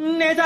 Ne